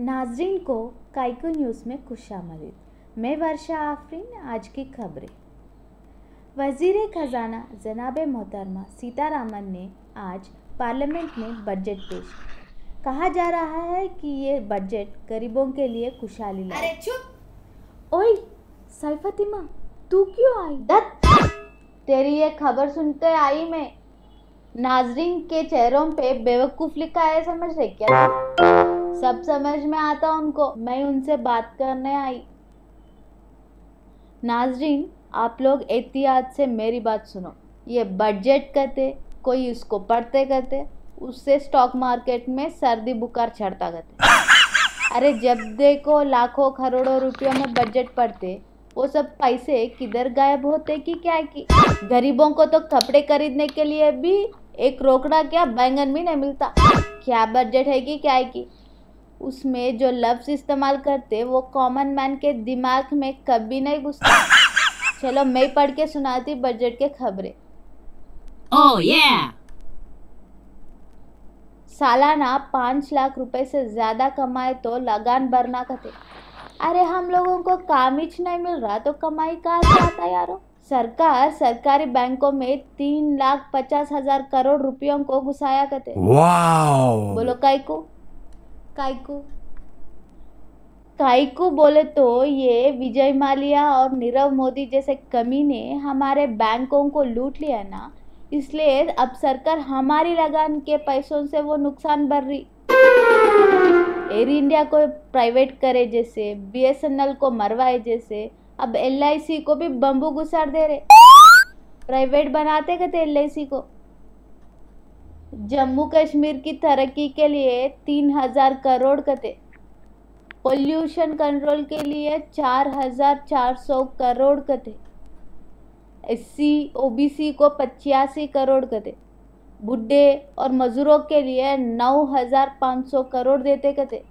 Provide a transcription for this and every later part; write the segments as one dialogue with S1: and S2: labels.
S1: नाजरीन को काइको न्यूज़ में खुश आमदीद। मैं वर्षा आफरीन आज की खबरें। वज़ीर खजाना जनाब मोहतरमा सीतारामन ने आज पार्लियामेंट में बजट पेश कहा जा रहा है कि ये बजट गरीबों के लिए खुशहाली लाए।
S2: अरे चुप!
S1: ओए सैफतिमा तू क्यों आई?
S2: दत्त!
S1: तेरी ये खबर सुनते आई मैं। नाजरीन के चेहरों पे बेवकूफ़ लिखा है समझ रहे क्या? सब समझ में आता उनको। मैं उनसे बात करने आई। नाजरीन, आप लोग एहतियात से मेरी बात सुनो। ये बजट कहते कोई इसको पढ़ते कहते उससे स्टॉक मार्केट में सर्दी बुखार चढ़ता कहते अरे जब देखो लाखों करोड़ों रुपयों में बजट पढ़ते, वो सब पैसे किधर गायब होते कि क्या की? गरीबों को तो कपड़े खरीदने के लिए भी एक रोकड़ा क्या बैंगन भी नहीं मिलता? क्या बजट है कि क्या है की? उसमें जो लफ्ज इस्तेमाल करते वो कॉमन मैन के दिमाग में कभी नहीं घुसता। चलो मैं पढ़ के सुनाती बजट के खबरें।
S2: Oh yeah!
S1: सालाना पाँच लाख रुपए से ज़्यादा कमाए तो लगान भरना कहते अरे हम लोगों को काम ही नहीं मिल रहा तो कमाई कहाँ से आता यारो? सरकार सरकारी बैंकों में तीन लाख पचास हज़ार करोड़ रुपयों को घुसाया करते
S3: Wow!
S1: बोलो काइको काइको। काइको बोले तो ये विजय माल्या और नीरव मोदी जैसे कमीने हमारे बैंकों को लूट लिया ना, इसलिए अब सरकार हमारी लगान के पैसों से वो नुकसान भर रही। एयर इंडिया को प्राइवेट करे जैसे, बीएसएनएल को मरवाए जैसे, अब एलआईसी को भी बम्बू घुसार दे रहे। प्राइवेट बनाते कहते एल को। जम्मू कश्मीर की तरक्की के लिए तीन हज़ार करोड़ कहते पोल्यूशन कंट्रोल के लिए चार हज़ार चार सौ करोड़ कहते S C O B C को पचासी करोड़ कहते बुढ़े और मजदूरों के लिए नौ हज़ार पाँच सौ करोड़ देते कहते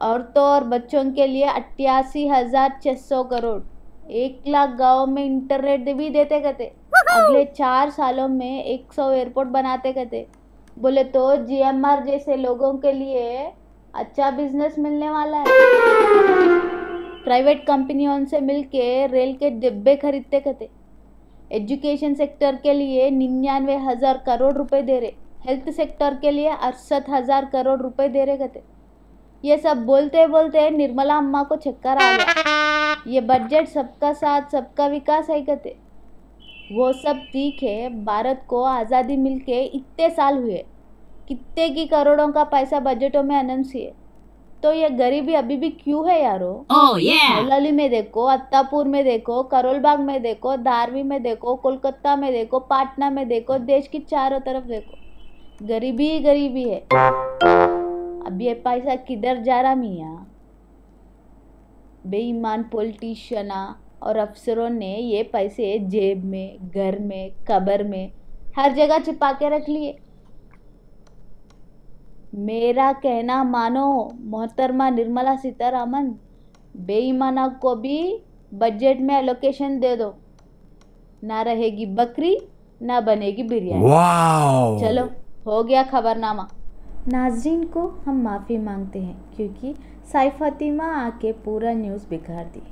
S1: औरतों और बच्चों के लिए अट्ठासी हज़ार छः सौ करोड़। एक लाख गाँव में इंटरनेट भी देते कहते अगले चार सालों में एक सौ एयरपोर्ट बनाते कहते बोले तो जीएमआर जैसे लोगों के लिए अच्छा बिज़नेस मिलने वाला है? प्राइवेट कंपनियों से मिलके रेल के डिब्बे खरीदते कहते एजुकेशन सेक्टर के लिए निन्यानवे हज़ार करोड़ रुपए दे रहे। हेल्थ सेक्टर के लिए अड़सठ हज़ार करोड़ रुपए दे रहे कहते। ये सब बोलते बोलते निर्मला अम्मा को चक्कर आ गया। ये बजट सबका साथ, सबका विकास है कहते। वो सब ठीक है। भारत को आज़ादी मिल के इतने साल हुए। कितने की करोड़ों का पैसा बजटों में अनाउंस हुए तो ये गरीबी अभी भी क्यों है यारो?
S2: Oh yeah!
S1: में देखो अत्तापुर में देखो करोलबाग में देखो धारवी में देखो कोलकाता में देखो पाटना में देखो देश की चारों तरफ़ देखो। गरीबी ही गरीबी है। अब ये पैसा किधर जा रहा मियाँ? बेईमान पॉलिटिशियना और अफसरों ने ये पैसे जेब में घर में कबर में हर जगह छिपा के रख लिए। मेरा कहना मानो मोहतरमा निर्मला सीतारामन बेईमाना को भी बजट में एलोकेशन दे दो। ना रहेगी बकरी ना बनेगी बिरयानी। चलो हो गया खबरनामा। नाजरीन को हम माफ़ी मांगते हैं क्योंकि साई फातिमा आके पूरा न्यूज़ बिगाड़ दी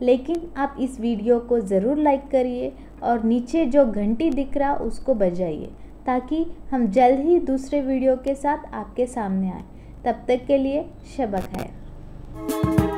S1: लेकिन आप इस वीडियो को ज़रूर लाइक करिए और नीचे जो घंटी दिख रहा उसको बजाइए ताकि हम जल्द ही दूसरे वीडियो के साथ आपके सामने आए। तब तक के लिए शबक है।